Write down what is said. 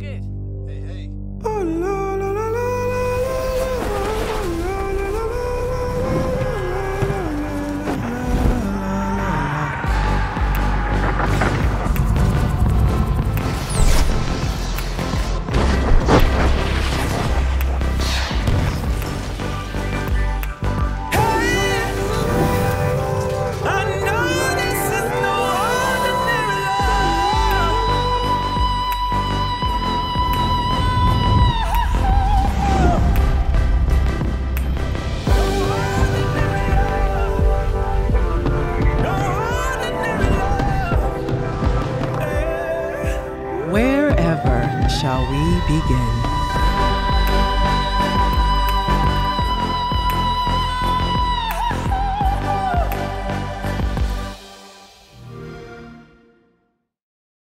good. Wherever shall we begin?